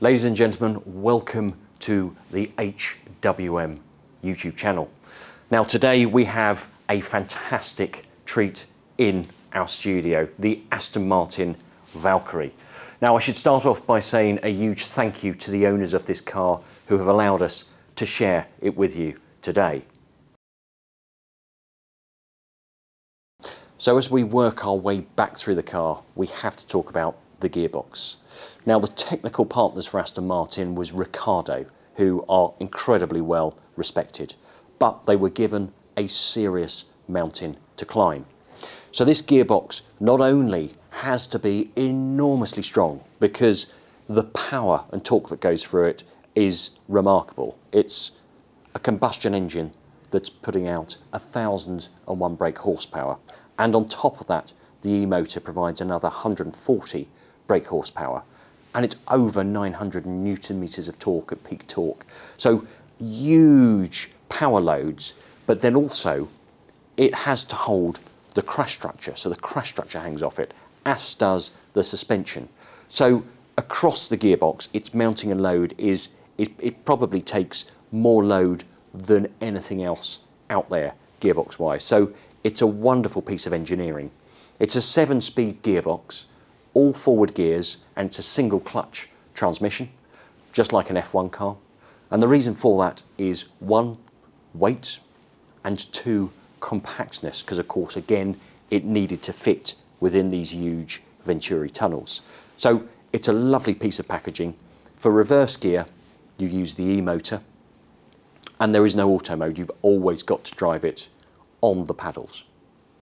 Ladies and gentlemen, welcome to the HWM YouTube channel. Now today we have a fantastic treat in our studio, the Aston Martin Valkyrie. Now I should start off by saying a huge thank you to the owners of this car who have allowed us to share it with you today. So as we work our way back through the car, we have to talk about the gearbox. Now the technical partners for Aston Martin was Ricardo, who are incredibly well respected, but they were given a serious mountain to climb. So this gearbox not only has to be enormously strong because the power and torque that goes through it is remarkable. It's a combustion engine that's putting out 1001 brake horsepower. And on top of that, the e-motor provides another 140 brake horsepower. And it's over 900 newton meters of torque at peak torque. So huge power loads, but then also it has to hold the crash structure. So the crash structure hangs off it, as does the suspension. So across the gearbox, its mounting and load is, it, it probably takes more load than anything else out there gearbox wise. So it's a wonderful piece of engineering. It's a seven speed gearbox, all forward gears, and it's a single clutch transmission, just like an F1 car. And the reason for that is one, weight, and two, compactness, because of course, again, it needed to fit within these huge Venturi tunnels. So it's a lovely piece of packaging. For reverse gear, you use the e-motor, and there is no auto mode. You've always got to drive it on the paddles.